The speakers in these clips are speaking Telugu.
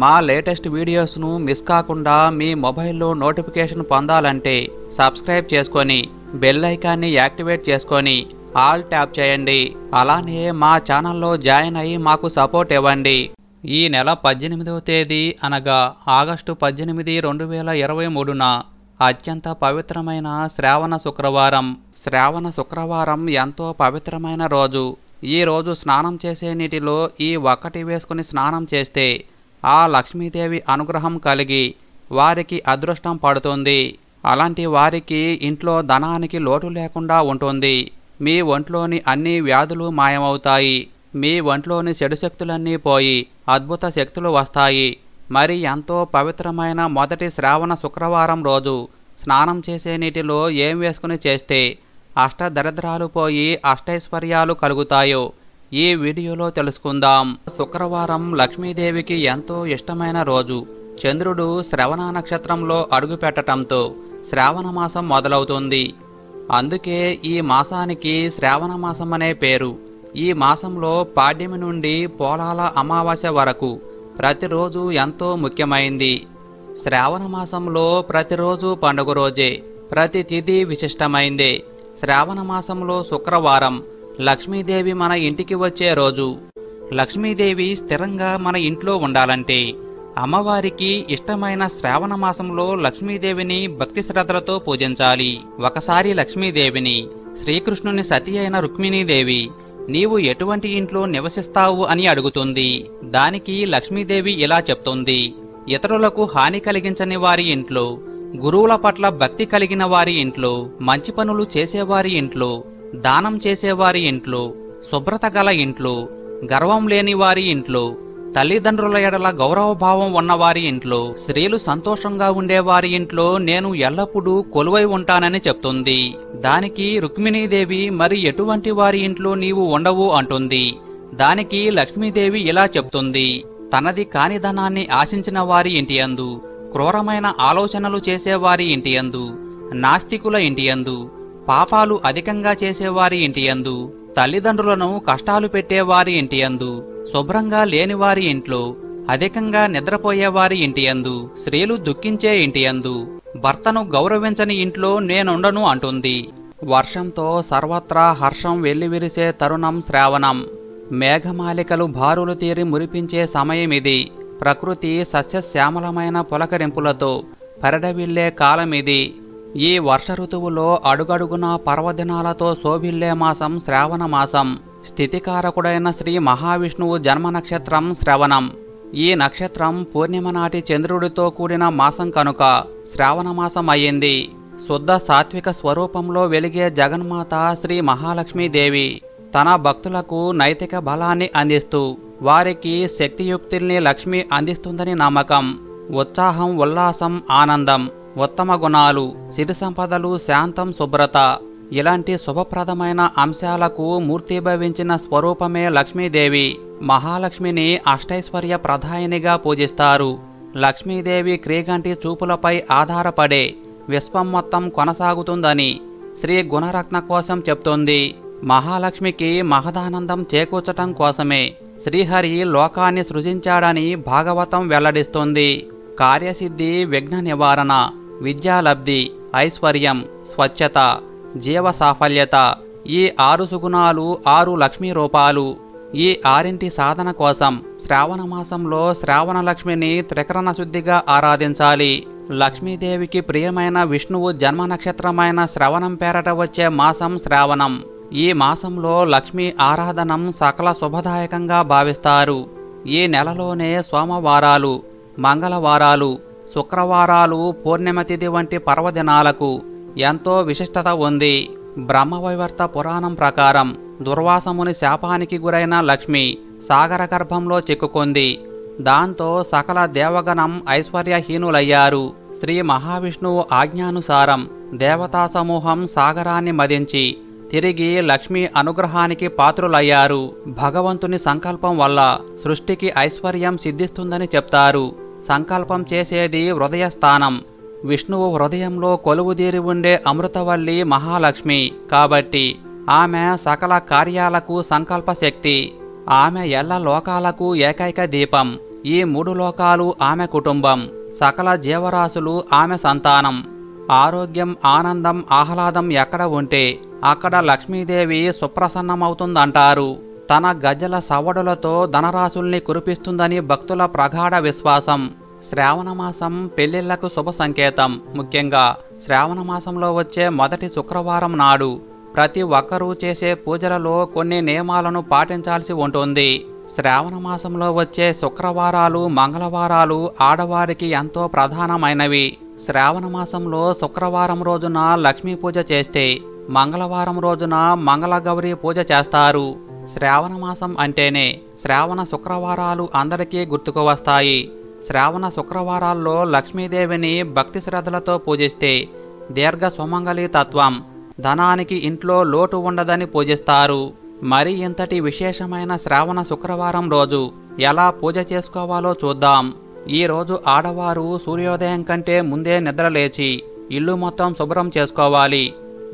మా లేటెస్ట్ వీడియోస్ను మిస్ కాకుండా మీ మొబైల్లో నోటిఫికేషన్ పొందాలంటే సబ్స్క్రైబ్ చేసుకొని బెల్ ఐకాన్ని యాక్టివేట్ చేసుకొని ఆల్ ట్యాప్ చేయండి. అలానే మా ఛానల్లో జాయిన్ అయ్యి మాకు సపోర్ట్ ఇవ్వండి. ఈ నెల పద్దెనిమిదవ తేదీ అనగా ఆగస్టు పద్దెనిమిది రెండు వేల ఇరవై మూడున అత్యంత పవిత్రమైన శ్రావణ శుక్రవారం. శ్రావణ శుక్రవారం ఎంతో పవిత్రమైన రోజు. ఈ రోజు స్నానం చేసే నీటిలో ఈ ఒక్కటి వేసుకుని స్నానం చేస్తే ఆ లక్ష్మీదేవి అనుగ్రహం కలిగి వారికి అదృష్టం పడుతుంది. అలాంటి వారికి ఇంట్లో ధనానికి లోటు లేకుండా ఉంటుంది. మీ ఒంట్లోని అన్ని వ్యాధులు మాయమవుతాయి. మీ ఒంట్లోని చెడు శక్తులన్నీ పోయి అద్భుత శక్తులు వస్తాయి. మరి ఎంతో పవిత్రమైన మొదటి శ్రావణ శుక్రవారం రోజు స్నానం చేసే నీటిలో ఏం వేసుకుని చేస్తే అష్టదరిద్రాలు పోయి అష్టైశ్వర్యాలు కలుగుతాయో ఈ వీడియోలో తెలుసుకుందాం. శుక్రవారం లక్ష్మీదేవికి ఎంతో ఇష్టమైన రోజు. చంద్రుడు శ్రవణ నక్షత్రంలో అడుగుపెట్టడంతో శ్రావణ మాసం మొదలవుతుంది. అందుకే ఈ మాసానికి శ్రావణ మాసం అనే పేరు. ఈ మాసంలో పాడ్యమి నుండి పోలాల అమావాస్య వరకు ప్రతిరోజు ఎంతో ముఖ్యమైంది. శ్రావణ మాసంలో ప్రతిరోజు పండుగ రోజే ప్రతి తిథి విశిష్టమైందే. శ్రావణ మాసంలో శుక్రవారం లక్ష్మీదేవి మన ఇంటికి వచ్చే రోజు. లక్ష్మీదేవి స్థిరంగా మన ఇంట్లో ఉండాలంటే అమ్మవారికి ఇష్టమైన శ్రావణ మాసంలో లక్ష్మీదేవిని భక్తి శ్రద్ధలతో పూజించాలి. ఒకసారి లక్ష్మీదేవిని శ్రీకృష్ణుని సతి అయిన రుక్మిణీదేవి నీవు ఎటువంటి ఇంట్లో నివసిస్తావు అని అడుగుతుంది. దానికి లక్ష్మీదేవి ఇలా చెప్తుంది. ఇతరులకు హాని కలిగించని వారి ఇంట్లో గురువుల పట్ల భక్తి కలిగిన వారి ఇంట్లో మంచి పనులు చేసేవారి ఇంట్లో దానం చేసేవారి ఇంట్లో శుభ్రత గల ఇంట్లో గర్వం లేని వారి ఇంట్లో తల్లిదండ్రుల ఎడల గౌరవభావం ఉన్నవారి ఇంట్లో స్త్రీలు సంతోషంగా ఉండేవారి ఇంట్లో నేను ఎల్లప్పుడూ కొలువై ఉంటానని చెప్తుంది. దానికి రుక్మిణీదేవి మరి ఎటువంటి వారి ఇంట్లో నీవు ఉండవు అంటుంది. దానికి లక్ష్మీదేవి ఇలా చెప్తుంది. తనది కాని ధనాన్ని ఆశించిన వారి ఇంటి యందు క్రూరమైన ఆలోచనలు చేసేవారి ఇంటి యందు నాస్తికుల ఇంటి యందు పాపాలు అధికంగా చేసేవారి ఇంటి యందు తల్లిదండ్రులను కష్టాలు పెట్టేవారి ఇంటి యందు శుభ్రంగా లేనివారి ఇంట్లో అధికంగా నిద్రపోయేవారి ఇంటి యందు స్త్రీలు దుఃఖించే ఇంటి యందు భర్తను గౌరవించని ఇంట్లో నేనుండను అంటుంది. వర్షంతో సర్వత్రా హర్షం వెల్లివిరిసే తరుణం శ్రావణం. మేఘమాలికలు భారులు తీరి మురిపించే సమయమిది ప్రకృతి సస్యశ్యామలమైన పులకరింపులతో పరడవిల్లే కాలమిది. ఈ వర్ష ఋతువులో అడుగడుగున పర్వదినాలతో శోభిల్లే మాసం శ్రావణ మాసం. స్థితికారకుడైన శ్రీ మహావిష్ణువు జన్మ నక్షత్రం శ్రవణం. ఈ నక్షత్రం పూర్ణిమ నాటి చంద్రుడితో కూడిన మాసం కనుక శ్రావణమాసం అయ్యింది. శుద్ధ సాత్విక స్వరూపంలో వెలిగే జగన్మాత శ్రీ మహాలక్ష్మీదేవి తన భక్తులకు నైతిక బలాన్ని అందిస్తూ వారికి శక్తియుక్తుల్ని లక్ష్మి అందిస్తుందని నమ్మకం ఉత్సాహం ఉల్లాసం ఆనందం ఉత్తమ గుణాలు సిరి సంపదలు శాంతం శుభ్రత ఇలాంటి శుభప్రదమైన అంశాలకు మూర్తిభవించిన స్వరూపమే లక్ష్మీదేవి. మహాలక్ష్మిని అష్టైశ్వర్య ప్రధాయినిగా పూజిస్తారు. లక్ష్మీదేవి క్రీగంటి చూపులపై ఆధారపడే విశ్వం మొత్తం కొనసాగుతుందని శ్రీ గుణరత్న కోసం చెప్తోంది. మహాలక్ష్మికి మహదానందం చేకూర్చటం కోసమే శ్రీహరి లోకాన్ని సృజించాడని భాగవతం వెల్లడిస్తుంది. కార్యసిద్ధి విఘ్న నివారణ విద్యాలబ్ధి ఐశ్వర్యం స్వచ్ఛత జీవ సాఫల్యత ఈ ఆరు సుగుణాలు ఆరు లక్ష్మీ రూపాలు. ఈ ఆరింటి సాధన కోసం శ్రావణ మాసంలో శ్రావణ లక్ష్మిని త్రికరణ శుద్ధిగా ఆరాధించాలి. లక్ష్మీదేవికి ప్రియమైన విష్ణువు జన్మ నక్షత్రమైన శ్రవణం పేరట వచ్చే మాసం శ్రావణం. ఈ మాసంలో లక్ష్మీ ఆరాధనం సకల శుభదాయకంగా భావిస్తారు. ఈ నెలలోనే సోమవారాలు. మంగళవారాలు శుక్రవారాలు పూర్ణిమతిథి వంటి పర్వదినాలకు ఎంతో విశిష్టత ఉంది. బ్రహ్మవైవర్త పురాణం ప్రకారం దుర్వాసముని శాపానికి గురైన లక్ష్మి సాగర గర్భంలో చిక్కుకుంది. దాంతో సకల దేవగణం ఐశ్వర్యహీనులయ్యారు. శ్రీ మహావిష్ణువు ఆజ్ఞానుసారం దేవతా సమూహం సాగరాన్ని మదించి తిరిగి లక్ష్మి అనుగ్రహానికి పాత్రులయ్యారు. భగవంతుని సంకల్పం వల్ల సృష్టికి ఐశ్వర్యం సిద్ధిస్తుందని చెప్తారు. సంకల్పం చేసేది హృదయస్థానం. విష్ణువు హృదయంలో కొలువుదీరి ఉండే అమృతవల్లి మహాలక్ష్మి. కాబట్టి ఆమె సకల కార్యాలకు సంకల్ప శక్తి ఆమె ఎల్ల లోకాలకు ఏకైక దీపం. ఈ మూడు లోకాలు ఆమె కుటుంబం. సకల జీవరాశులు ఆమె సంతానం. ఆరోగ్యం ఆనందం ఆహ్లాదం ఎక్కడ ఉంటే అక్కడ లక్ష్మీదేవి సుప్రసన్నమవుతుందంటారు. తన గజల సవడులతో ధనరాశుల్ని కురిపిస్తుందని భక్తుల ప్రగాఢ విశ్వాసం. శ్రావణమాసం పెళ్ళిళ్ళకు శుభ సంకేతం. ముఖ్యంగా శ్రావణమాసంలో వచ్చే మొదటి శుక్రవారం నాడు ప్రతి ఒక్కరూ చేసే పూజలలో కొన్ని నియమాలను పాటించాల్సి ఉంటుంది. శ్రావణ మాసంలో వచ్చే శుక్రవారాలు మంగళవారాలు ఆడవారికి ఎంతో ప్రధానమైనవి. శ్రావణ మాసంలో శుక్రవారం రోజున లక్ష్మీ పూజ చేస్తే మంగళవారం రోజున మంగళగౌరి పూజ చేస్తారు. శ్రావణ మాసం అంటేనే శ్రావణ శుక్రవారాలు అందరికీ గుర్తుకు వస్తాయి శ్రావణ శుక్రవారాల్లో లక్ష్మీదేవిని భక్తి శ్రద్ధలతో పూజిస్తే దీర్ఘ సుమంగళి తత్వం. ధనానికి ఇంట్లో లోటు ఉండదని పూజిస్తారు. మరి ఇంతటి విశేషమైన శ్రావణ శుక్రవారం రోజు ఎలా పూజ చేసుకోవాలో చూద్దాం. ఈ రోజు ఆడవారు సూర్యోదయం కంటే ముందే నిద్రలేచి ఇల్లు మొత్తం శుభ్రం చేసుకోవాలి.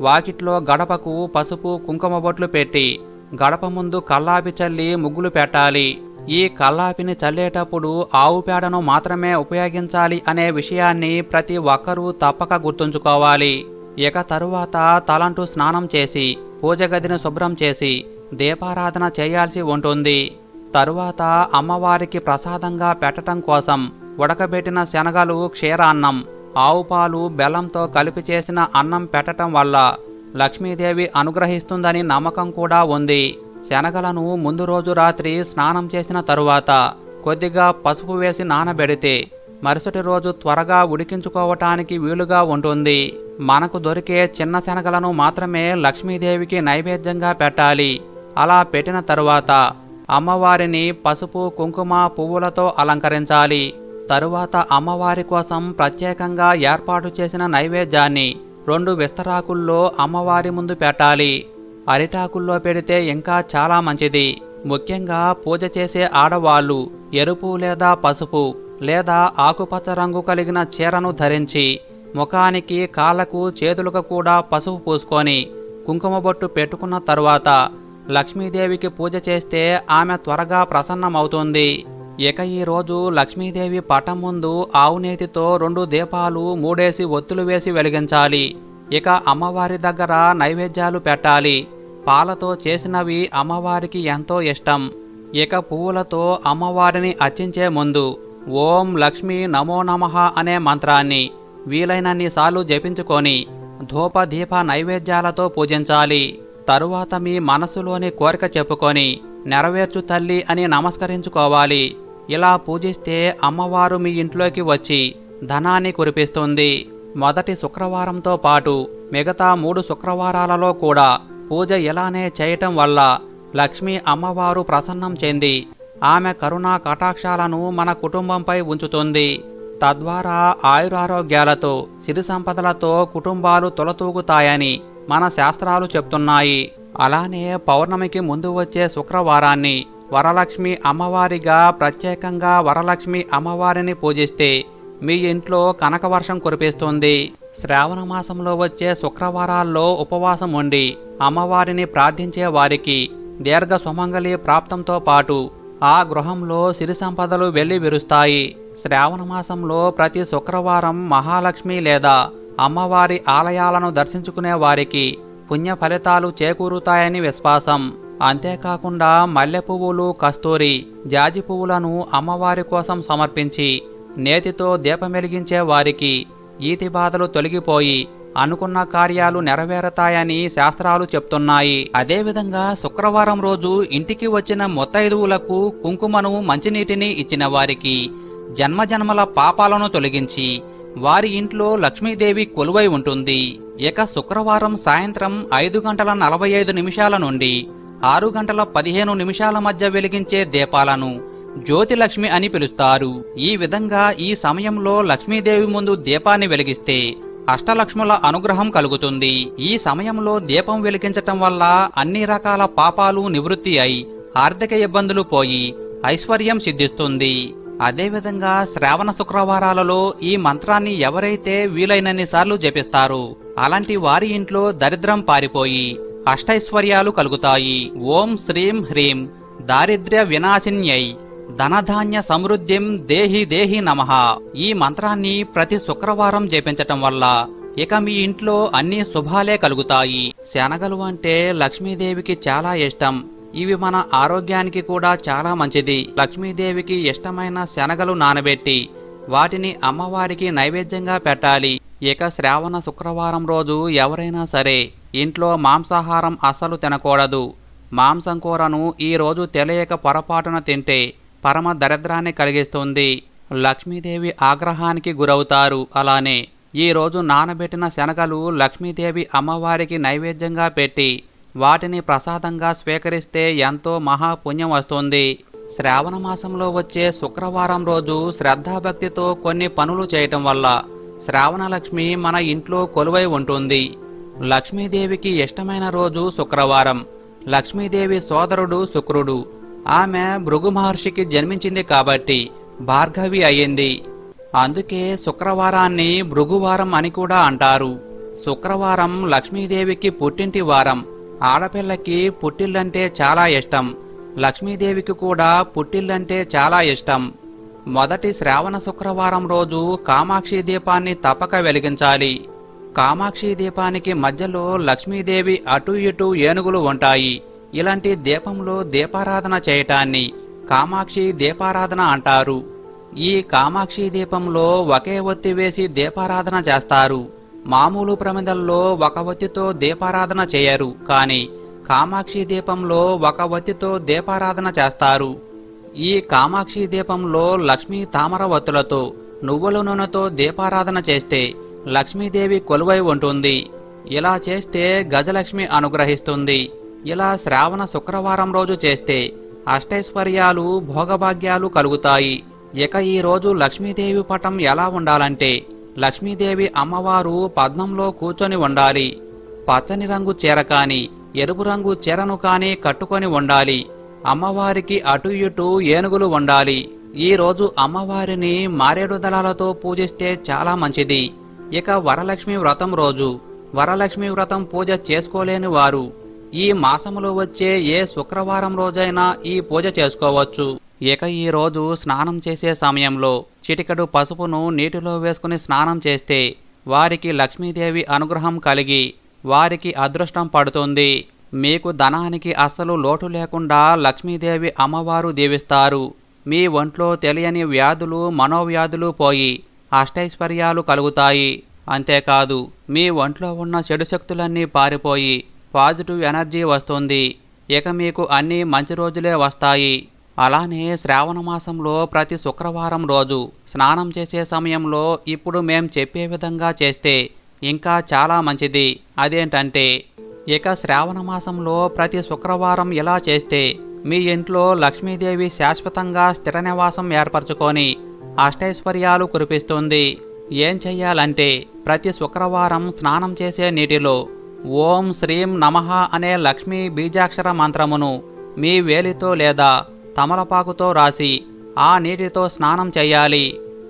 వాకిట్లో గడపకు పసుపు కుంకుమ బొట్లు పెట్టి గడప ముందు కల్లాపి చల్లి ముగ్గులు పెట్టాలి. ఈ కల్లాపిని చల్లేటప్పుడు ఆవు పేడను మాత్రమే ఉపయోగించాలి అనే విషయాన్ని ప్రతి ఒక్కరూ తప్పక గుర్తుంచుకోవాలి. ఇక తరువాత తలంటూ స్నానం చేసి పూజ గదిని శుభ్రం చేసి దీపారాధన చేయాల్సి ఉంటుంది. తరువాత అమ్మవారికి ప్రసాదంగా పెట్టటం కోసం ఉడకబెట్టిన శనగలు క్షీరాన్నం ఆవుపాలు బెల్లంతో కలిపి చేసిన అన్నం పెట్టటం వల్ల లక్ష్మీదేవి అనుగ్రహిస్తుందని నమ్మకం కూడా ఉంది. శనగలను ముందు రోజు రాత్రి స్నానం చేసిన తరువాత కొద్దిగా పసుపు వేసి నానబెడితే మరుసటి రోజు త్వరగా ఉడికించుకోవటానికి వీలుగా ఉంటుంది. మనకు దొరికే చిన్న శనగలను మాత్రమే లక్ష్మీదేవికి నైవేద్యంగా పెట్టాలి. అలా పెట్టిన తరువాత అమ్మవారిని పసుపు కుంకుమ పువ్వులతో అలంకరించాలి. తరువాత అమ్మవారి కోసం ప్రత్యేకంగా ఏర్పాటు చేసిన నైవేద్యాన్ని రెండు విస్తరాకుల్లో అమ్మవారి ముందు పెట్టాలి. అరిటాకుల్లో పెడితే ఇంకా చాలా మంచిది. ముఖ్యంగా పూజ చేసే ఆడవాళ్ళు ఎరుపు లేదా పసుపు లేదా ఆకుపచ్చ రంగు కలిగిన చీరను ధరించి ముఖానికి కాళ్ళకు చేతులకు కూడా పసుపు పూసుకొని కుంకుమ బొట్టు పెట్టుకున్న తరువాత లక్ష్మీదేవికి పూజ చేస్తే ఆమె త్వరగా ప్రసన్నమవుతుంది. ఇక ఈ రోజు లక్ష్మీదేవి పటం ముందు ఆవునేతితో రెండు దీపాలు మూడేసి ఒత్తులు వేసి వెలిగించాలి. ఇక అమ్మవారి దగ్గర నైవేద్యాలు పెట్టాలి. పాలతో చేసినవి అమ్మవారికి ఎంతో ఇష్టం. ఇక పువ్వులతో అమ్మవారిని అర్చించే ముందు ఓం లక్ష్మీ నమో నమః అనే మంత్రాన్ని వీలైనన్ని సార్లు జపించుకొని ధూపదీప నైవేద్యాలతో పూజించాలి. తరువాత మీ మనసులోని కోరిక చెప్పుకొని నెరవేర్చు తల్లి అని నమస్కరించుకోవాలి. ఇలా పూజిస్తే అమ్మవారు మీ ఇంట్లోకి వచ్చి ధనాన్ని కురిపిస్తుంది. మొదటి శుక్రవారంతో పాటు మిగతా మూడు శుక్రవారాలలో కూడా పూజ ఇలానే చేయటం వల్ల లక్ష్మీ అమ్మవారు ప్రసన్నం చెంది ఆమె కరుణా కటాక్షాలను మన కుటుంబంపై ఉంచుతుంది. తద్వారా ఆయురారోగ్యాలతో సిరి సంపదలతో కుటుంబాలు తొలతూగుతాయని మన శాస్త్రాలు చెప్తున్నాయి. అలానే పౌర్ణమికి ముందు వచ్చే శుక్రవారాన్ని వరలక్ష్మి అమ్మవారిగా ప్రత్యేకంగా వరలక్ష్మి అమ్మవారిని పూజిస్తే మీ ఇంట్లో కనకవర్షం కురిపిస్తుంది. శ్రావణ మాసంలో వచ్చే శుక్రవారాల్లో ఉపవాసం ఉండి అమ్మవారిని ప్రార్థించే వారికి దీర్ఘ సుమంగళి ప్రాప్తంతో పాటు ఆ గృహంలో సిరి సంపదలు వెళ్ళి విరుస్తాయి. శ్రావణ మాసంలో ప్రతి శుక్రవారం మహాలక్ష్మి లేదా అమ్మవారి ఆలయాలను దర్శించుకునే వారికి పుణ్య ఫలితాలు చేకూరుతాయని విశ్వాసం. అంతేకాకుండా మల్లె పువ్వులు కస్తూరి జాజి పువ్వులను అమ్మవారి కోసం సమర్పించి నేతితో దీపమెలిగించే వారికి ఈతి బాధలు తొలగిపోయి అనుకున్న కార్యాలు నెరవేరతాయని శాస్త్రాలు చెప్తున్నాయి. అదేవిధంగా శుక్రవారం రోజు ఇంటికి వచ్చిన మొత్తైదువులకు కుంకుమను మంచినీటిని ఇచ్చిన వారికి జన్మజన్మల పాపాలను తొలగించి వారి ఇంట్లో లక్ష్మీదేవి కొలువై ఉంటుంది. ఇక శుక్రవారం సాయంత్రం ఐదు గంటల నలభై ఐదు నిమిషాల నుండి ఆరు గంటల పదిహేను నిమిషాల మధ్య వెలిగించే దీపాలను జ్యోతిలక్ష్మి అని పిలుస్తారు. ఈ విధంగా ఈ సమయంలో లక్ష్మీదేవి ముందు దీపాన్ని వెలిగిస్తే అష్టలక్ష్ముల అనుగ్రహం కలుగుతుంది. ఈ సమయంలో దీపం వెలిగించటం వల్ల అన్ని రకాల పాపాలు నివృత్తి అయి ఆర్థిక ఇబ్బందులు పోయి ఐశ్వర్యం సిద్ధిస్తుంది. అదేవిధంగా శ్రావణ శుక్రవారాలలో ఈ మంత్రాన్ని ఎవరైతే వీలైనన్ని సార్లు జపిస్తారో అలాంటి వారి ఇంట్లో దరిద్రం పారిపోయి అష్టైశ్వర్యాలు కలుగుతాయి. ఓం శ్రీం హ్రీం. దారిద్ర్య వినాశిన్యై. ధనధాన్య సమృద్ధిం దేహి దేహి నమః. ఈ మంత్రాన్ని ప్రతి శుక్రవారం జపించటం వల్ల ఇక మీ ఇంట్లో అన్ని శుభాలే కలుగుతాయి. శనగలు అంటే లక్ష్మీదేవికి చాలా ఇష్టం. ఇవి మన ఆరోగ్యానికి కూడా చాలా మంచిది. లక్ష్మీదేవికి ఇష్టమైన శనగలు నానబెట్టి వాటిని అమ్మవారికి నైవేద్యంగా పెట్టాలి. ఇక శ్రావణ శుక్రవారం రోజు ఎవరైనా సరే ఇంట్లో మాంసాహారం అస్సలు తినకూడదు. మాంసం కూరను ఈరోజు తెలియక పొరపాటున తింటే పరమ దరిద్రాన్ని కలిగిస్తుంది. లక్ష్మీదేవి ఆగ్రహానికి గురవుతారు. అలానే ఈ రోజు నానబెట్టిన శనగలు లక్ష్మీదేవి అమ్మవారికి నైవేద్యంగా పెట్టి వాటిని ప్రసాదంగా స్వీకరిస్తే ఎంతో మహాపుణ్యం వస్తుంది. శ్రావణ మాసంలో వచ్చే శుక్రవారం రోజు శ్రద్ధాభక్తితో కొన్ని పనులు చేయటం వల్ల శ్రావణలక్ష్మి మన ఇంట్లో కొలువై ఉంటుంది. లక్ష్మీదేవికి ఇష్టమైన రోజు శుక్రవారం. లక్ష్మీదేవి సోదరుడు శుక్రుడు. ఆమె భృగు మహర్షికి జన్మించింది కాబట్టి భార్గవి అయ్యింది. అందుకే శుక్రవారాన్ని భృగువారం అని కూడా అంటారు. శుక్రవారం లక్ష్మీదేవికి పుట్టింటి వారం. ఆడపిల్లకి పుట్టిల్లంటే చాలా ఇష్టం. లక్ష్మీదేవికి కూడా పుట్టిల్లంటే చాలా ఇష్టం. మొదటి శ్రావణ శుక్రవారం రోజు కామాక్షి దీపాన్ని తప్పక వెలిగించాలి. కామాక్షి దీపానికి మధ్యలో లక్ష్మీదేవి అటు ఇటు ఏనుగులు ఉంటాయి. ఇలాంటి దీపంలో దీపారాధన చేయటాన్ని కామాక్షి దీపారాధన అంటారు. ఈ కామాక్షి దీపంలో ఒకే ఒత్తి వేసి దీపారాధన చేస్తారు. మామూలు ప్రమిదల్లో ఒక ఒత్తితో దీపారాధన చేయరు కానీ కామాక్షి దీపంలో ఒక ఒత్తితో దీపారాధన చేస్తారు. ఈ కామాక్షి దీపంలో లక్ష్మీ తామర ఒత్తులతో నువ్వుల నూనెతో దీపారాధన చేస్తే లక్ష్మీదేవి కొలువై ఉంటుంది. ఇలా చేస్తే గజలక్ష్మి అనుగ్రహిస్తుంది. ఇలా శ్రావణ శుక్రవారం రోజు చేస్తే అష్టైశ్వర్యాలు భోగభాగ్యాలు కలుగుతాయి. ఇక ఈ రోజు లక్ష్మీదేవి పటం ఎలా ఉండాలంటే లక్ష్మీదేవి అమ్మవారు పద్మంలో కూర్చొని ఉండాలి. పచ్చని రంగు చీర కాని ఎరుపు రంగు చీరను కాని కట్టుకొని ఉండాలి. అమ్మవారికి అటు ఇటు ఏనుగులు ఉండాలి. ఈ రోజు అమ్మవారిని మారేడు దళాలతో పూజిస్తే చాలా మంచిది. ఇక వరలక్ష్మి వ్రతం రోజు. వరలక్ష్మి వ్రతం పూజ చేసుకోలేని వారు. ఈ మాసములో వచ్చే ఏ శుక్రవారం రోజైనా ఈ పూజ చేసుకోవచ్చు. ఇక ఈ రోజు స్నానం చేసే సమయంలో చిటికడు పసుపును నీటిలో వేసుకుని స్నానం చేస్తే వారికి లక్ష్మీదేవి అనుగ్రహం కలిగి వారికి అదృష్టం పడుతుంది. మీకు ధనానికి అస్సలు లోటు లేకుండా లక్ష్మీదేవి అమ్మవారు దీవిస్తారు. మీ ఒంట్లో తెలియని వ్యాధులు మనోవ్యాధులు పోయి అష్టైశ్వర్యాలు కలుగుతాయి. అంతేకాదు మీ ఒంట్లో ఉన్న చెడు శక్తులన్నీ పారిపోయి పాజిటివ్ ఎనర్జీ వస్తుంది. ఇక మీకు అన్నీ మంచి రోజులే వస్తాయి. అలానే శ్రావణ మాసంలో ప్రతి శుక్రవారం రోజు స్నానం చేసే సమయంలో ఇప్పుడు మేం చెప్పే విధంగా చేస్తే ఇంకా చాలా మంచిది. అదేంటంటే ఇక శ్రావణ మాసంలో ప్రతి శుక్రవారం ఇలా చేస్తే మీ ఇంట్లో లక్ష్మీదేవి శాశ్వతంగా స్థిర నివాసం ఏర్పరచుకొని అష్టైశ్వర్యాలు కురిపిస్తుంది. ఏం చెయ్యాలంటే ప్రతి శుక్రవారం స్నానం చేసే నీటిలో ఓం శ్రీం నమః అనే లక్ష్మీ బీజాక్షర మంత్రమును మీ వేలితో లేదా తమలపాకుతో రాసి ఆ నీటితో స్నానం చేయాలి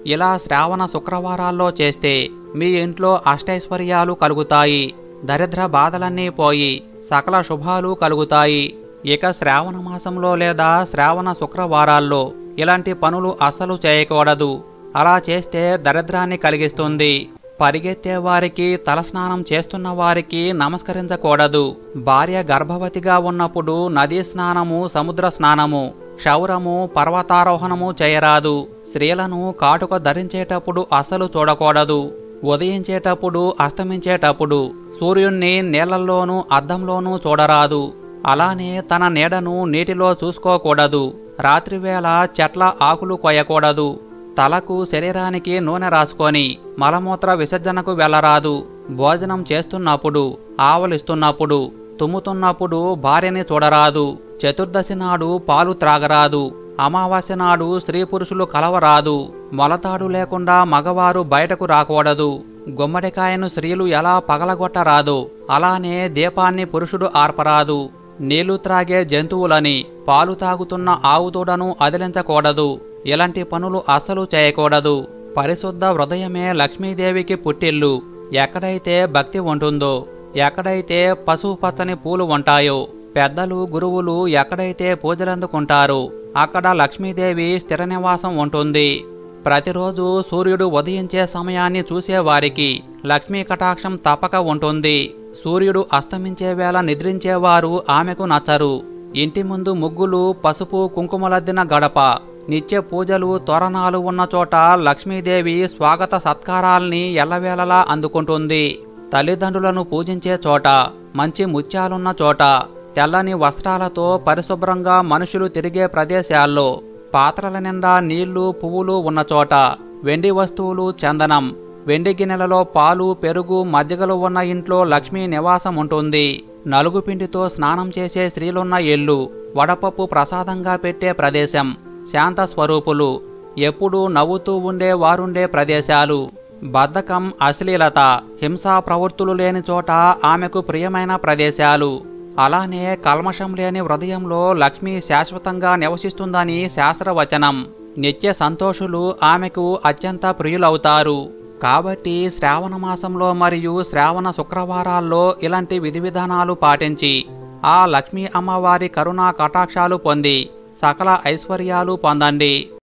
ఇలా శ్రావణ శుక్రవారాల్లో చేస్తే మీ ఇంట్లో అష్టైశ్వర్యాలు కలుగుతాయి. దరిద్ర బాధలన్నీ పోయి సకల శుభాలు కలుగుతాయి. ఇక శ్రావణ మాసంలో లేదా శ్రావణ శుక్రవారాల్లో ఇలాంటి పనులు అస్సలు చేయకూడదు. అలా చేస్తే దరిద్రాన్ని కలిగిస్తుంది. పరిగెత్తే వారికి తలస్నానం చేస్తున్న వారికి నమస్కరించకూడదు. భార్య గర్భవతిగా ఉన్నప్పుడు నదీ స్నానము సముద్ర స్నానము క్షౌరము పర్వతారోహణము చేయరాదు. స్త్రీలను కాటుక ధరించేటప్పుడు అసలు చూడకూడదు. ఉదయించేటప్పుడు అస్తమించేటప్పుడు సూర్యుణ్ణి నీళ్ళల్లోనూ అద్దంలోనూ చూడరాదు. అలానే తన నీడను నీటిలో చూసుకోకూడదు. రాత్రివేళ చెట్ల ఆకులు కొయ్యకూడదు తలకు శరీరానికి నూనె రాసుకొని మలమూత్ర విసర్జనకు వెళ్ళరాదు. భోజనం చేస్తున్నప్పుడు ఆవలిస్తున్నప్పుడు తుమ్ముతున్నప్పుడు భార్యని చూడరాదు. చతుర్దశి నాడు పాలు త్రాగరాదు. అమావాస్య నాడు స్త్రీ పురుషులు కలవరాదు. మొలతాడు లేకుండా మగవారు బయటకు రాకూడదు. గుమ్మడికాయను స్త్రీలు ఎలా పగలగొట్టరాదు? అలానే దీపాన్ని పురుషుడు ఆర్పరాదు. నీళ్ళు త్రాగే జంతువులని పాలు తాగుతున్న ఆవుతోడను అదిలించకూడదు. ఇలాంటి పనులు అస్సలు చేయకూడదు. పరిశుద్ధ హృదయమే లక్ష్మీదేవికి పుట్టిల్లు. ఎక్కడైతే భక్తి ఉంటుందో ఎక్కడైతే పశువు పచ్చని పూలు ఉంటాయో పెద్దలు గురువులు ఎక్కడైతే పూజలందుకుంటారు అక్కడ లక్ష్మీదేవి స్థిర నివాసం ఉంటుంది. ప్రతిరోజు సూర్యుడు ఉదయించే సమయాన్ని చూసేవారికి లక్ష్మీ కటాక్షం తప్పక ఉంటుంది. సూర్యుడు అస్తమించే వేళ నిద్రించేవారు ఆమెకు నచ్చరు. ఇంటి ముందు ముగ్గులు పసుపు కుంకుమలద్దిన గడప నిత్య పూజలు తోరణాలు ఉన్న చోట లక్ష్మీదేవి స్వాగత సత్కారాల్ని ఎల్లవేళలా అందుకుంటుంది. తల్లిదండ్రులను పూజించే చోట మంచి ముత్యాలున్న చోట తెల్లని వస్త్రాలతో పరిశుభ్రంగా మనుషులు తిరిగే ప్రదేశాల్లో పాత్రల నిండా నీళ్ళు పువ్వులు ఉన్న చోట. వెండి వస్తువులు చందనం. వెండి గిన్నెలలో పాలు పెరుగు మజ్జిగలు ఉన్న ఇంట్లో లక్ష్మీ నివాసం ఉంటుంది. నలుగు పిండితో స్నానం చేసే స్త్రీలున్న ఇల్లు వడపప్పు ప్రసాదంగా పెట్టే ప్రదేశం శాంత స్వరూపులు. ఎప్పుడూ నవ్వుతూ ఉండే వారుండే ప్రదేశాలు. బద్ధకం అశ్లీలత హింసా ప్రవృత్తులు లేని చోట ఆమెకు ప్రియమైన ప్రదేశాలు. అలానే కల్మషం లేని హృదయంలో లక్ష్మి శాశ్వతంగా నివసిస్తుందని శాస్త్రవచనం. నిత్య సంతోషులు ఆమెకు అత్యంత ప్రియులవుతారు. కాబట్టి శ్రావణ మాసంలో మరియు శ్రావణ శుక్రవారాల్లో ఇలాంటి విధి విధానాలు పాటించి ఆ లక్ష్మీ అమ్మవారి కరుణా కటాక్షాలు పొంది సకల ఐశ్వర్యాలు పొందండి.